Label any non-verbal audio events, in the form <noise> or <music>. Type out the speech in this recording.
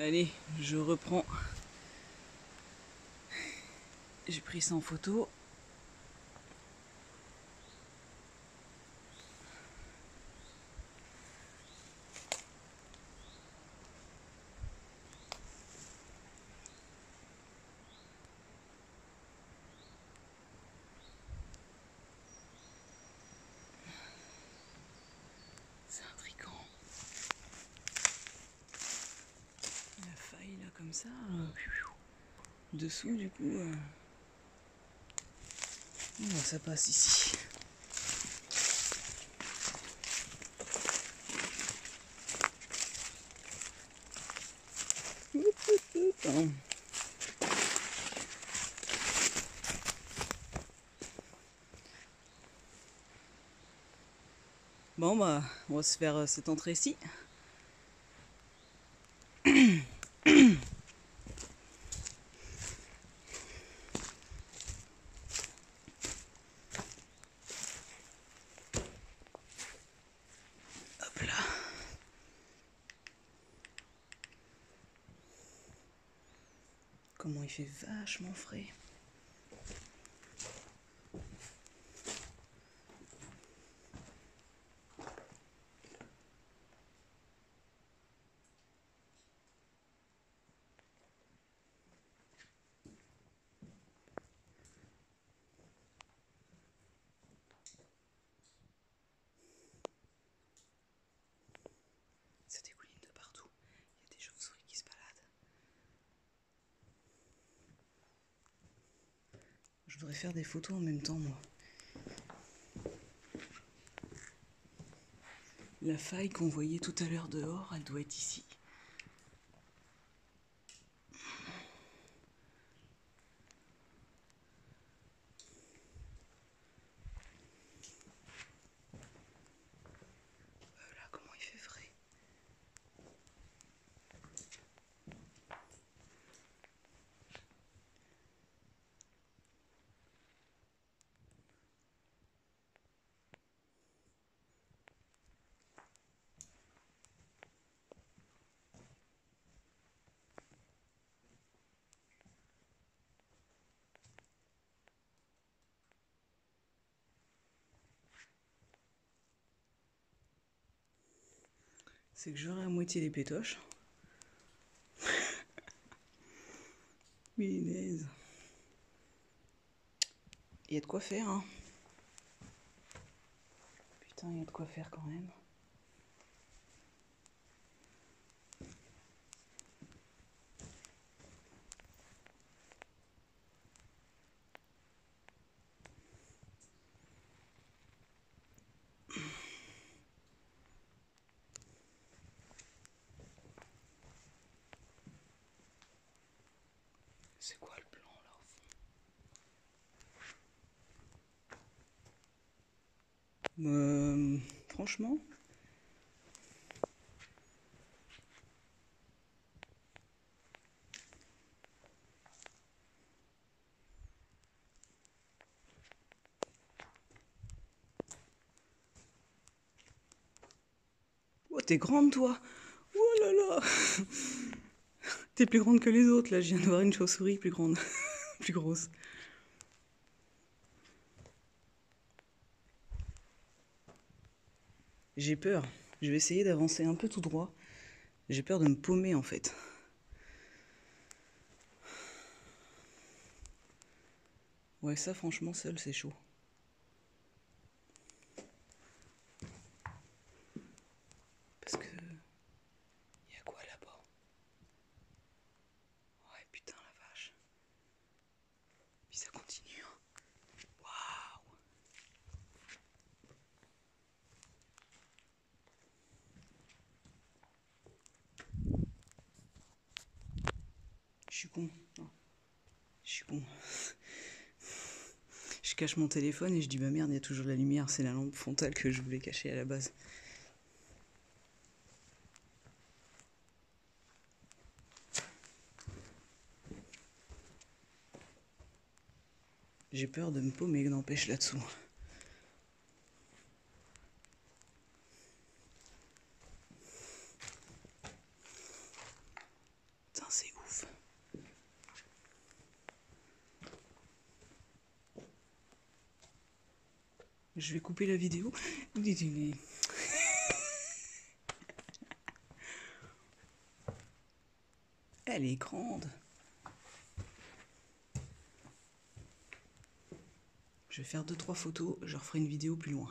Allez, je reprends. J'ai pris ça en photo. C'est intriguant. La faille là comme ça. euh, Dessous du coup. euh, ça passe ici. Bon bah, on va se faire euh, cette entrée Comment il fait vachement frais. Ça dégouline de partout. Il y a des chauves-souris qui se baladent. Faire des photos en même temps, moi. La faille qu'on voyait tout à l'heure dehors, elle doit être ici. Voilà comment il fait frais. C'est que j'aurai à moitié les pétoches. <laughs> Minaise. Il y a de quoi faire, hein. Putain, il y a de quoi faire quand même. C'est quoi le plan là au fond? Euh, Franchement Oh, t'es grande toi! Oh là là <laughs> T'es plus grande que les autres, là. Je viens de voir une chauve-souris plus grande. <laughs> plus grosse. J'ai peur. Je vais essayer d'avancer un peu tout droit. J'ai peur de me paumer, en fait. Ouais, ça, franchement, seul, c'est chaud. Parce que... Il y a quoi là-bas Ouais, putain, la vache. Puis ça continue. hein. Waouh Je suis con. Je suis con. Je cache mon téléphone et je dis bah merde, il y a toujours la lumière, c'est la lampe frontale que je voulais cacher à la base. J'ai peur de me paumer, n'empêche là-dessous. c'est ouf. Je vais couper la vidéo. Elle est grande. Je vais faire deux trois photos, je referai une vidéo plus loin.